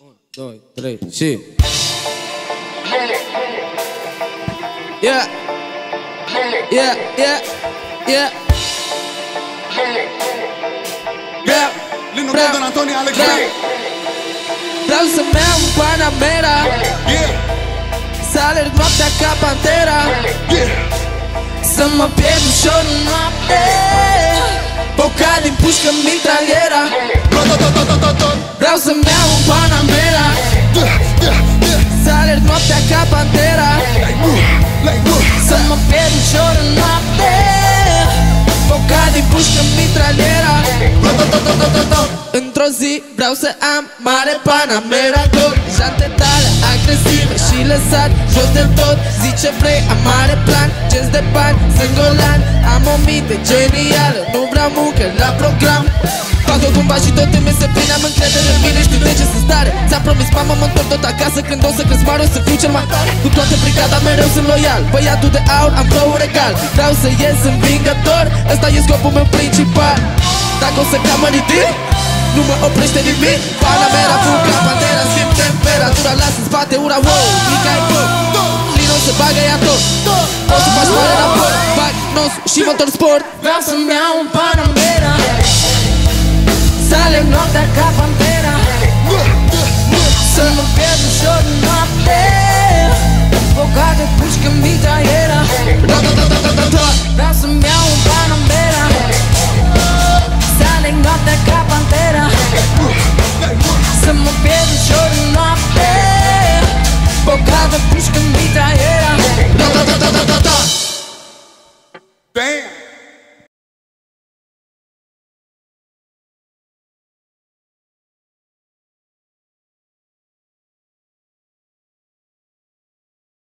Um, dois, três, sim. Yeah. Yeah, yeah, yeah. Yeah. Lino Brando, Antônio Alexandre. Trouxe mesmo Panamera. Yeah. Saler nota com a pantera. Yeah. Sama Pedro, choro na pé. Bocado em busca mitralheira. Trouxe mesmo Panamera. Pușcă mitraliera. Tot, tot, tot, tot, tot, tot, tot. Într-o zi vreau să am mare Panamera Cu jante tale agresive și lăsat jos de tot Zice vrei, am mare plan, genți de bani, sunt golan Am o minte genială, nu vreau muncă la program. Fac-o cumva și tot îmi se bine Am încredere în mine, știu de ce sunt stare Ți-am promis mama, mă întorc tot acasă Când o să cresc mare, o să fiu cel mai tare. Cu toată brigada mereu sunt loial. Băiatul de aur, am flow regal. Vreau să ies învingător. Ăsta e scopul meu principal. Dacă o să cam mă ridic nu mă oprește nimic. Panamera, fuga, pantera Schimb temperatura, las în spate ura Wow, mica e foc Lino se bagă ea tot. O să faci mare raport. Bag, nos și motor sport Vreau să-mi iau un Panamera até capanteira Somos Pedro, choro no apê Bocada, pisca, me traíra